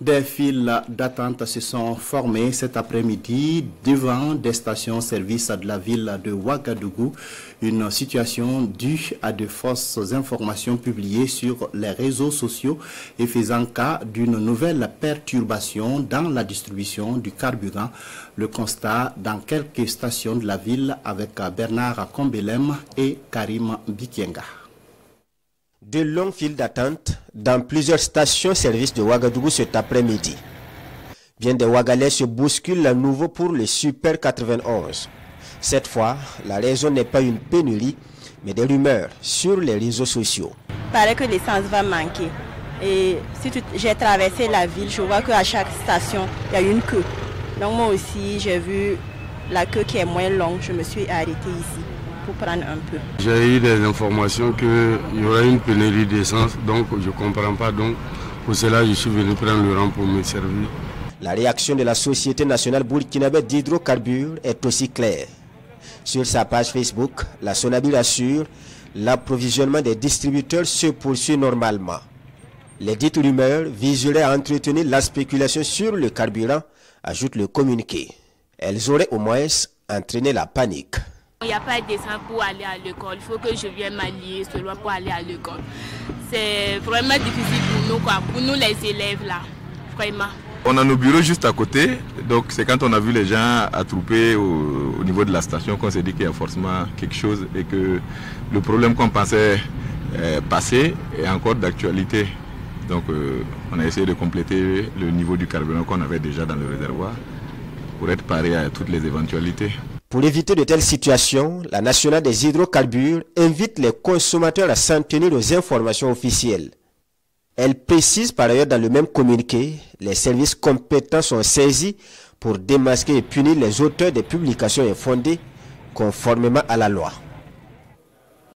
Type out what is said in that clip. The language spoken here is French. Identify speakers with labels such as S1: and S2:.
S1: Des files d'attente se sont formées cet après-midi devant des stations-service de la ville de Ouagadougou. Une situation due à de fausses informations publiées sur les réseaux sociaux et faisant cas d'une nouvelle perturbation dans la distribution du carburant. Le constat dans quelques stations de la ville avec Bernard Kombelem et Karim Bikienga.
S2: De longues files d'attente dans plusieurs stations-service de Ouagadougou cet après-midi. Bien des Ouagalais se bousculent à nouveau pour le Super 91. Cette fois, la raison n'est pas une pénurie, mais des rumeurs sur les réseaux sociaux.
S3: Il paraît que l'essence va manquer. Et si j'ai traversé la ville, je vois qu'à chaque station, il y a une queue. Donc moi aussi, j'ai vu la queue qui est moins longue. Je me suis arrêtée ici pour prendre un peu.
S4: J'ai eu des informations qu'il y aurait une pénurie d'essence, donc je ne comprends pas. Donc pour cela, je suis venu prendre le rang pour me servir.
S2: La réaction de la Société nationale burkinabé d'hydrocarbures est aussi claire. Sur sa page Facebook, la Sonabil assure l'approvisionnement des distributeurs se poursuit normalement. Les dites rumeurs viseraient à entretenir la spéculation sur le carburant, ajoute le communiqué. Elles auraient au moins entraîné la panique.
S5: Il n'y a pas d'essence pour aller à l'école. Il faut que je vienne m'allier seulement pour aller à l'école. C'est vraiment difficile pour nous, quoi, pour nous les élèves là. Vraiment.
S6: On a nos bureaux juste à côté, donc c'est quand on a vu les gens attrouper au, au niveau de la station qu'on s'est dit qu'il y a forcément quelque chose et que le problème qu'on pensait euh, passer est encore d'actualité. Donc euh, on a essayé de compléter le niveau du carburant qu'on avait déjà dans le réservoir pour être paré à toutes les éventualités.
S2: Pour éviter de telles situations, la nationale des hydrocarbures invite les consommateurs à s'en tenir aux informations officielles. Elle précise par ailleurs dans le même communiqué, les services compétents sont saisis pour démasquer et punir les auteurs des publications infondées conformément à la loi.